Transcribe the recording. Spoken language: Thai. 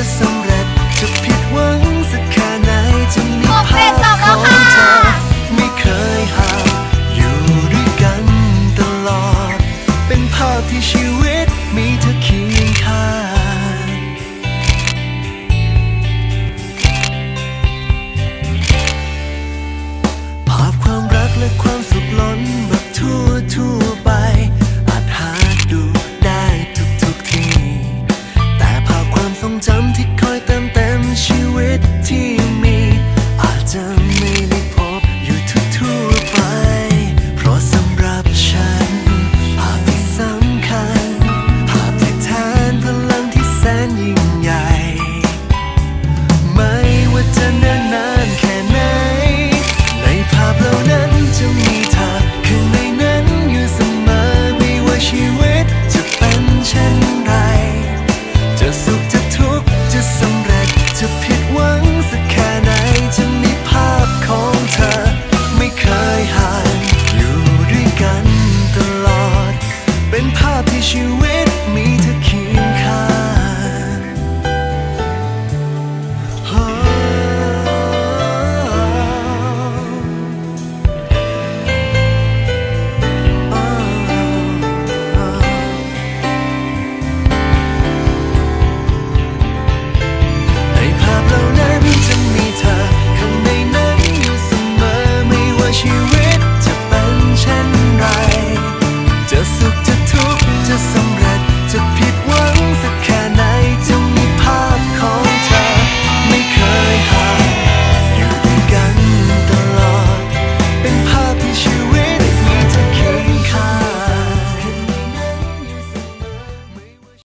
จะสำเร็จจะผิดหวังสักแค่ไหนจะมีภาพของเธอไม่เคยห่างอยู่ด้วยกันตลอด เป็นภาพที่ชีวิตมีเธอเคียง wish you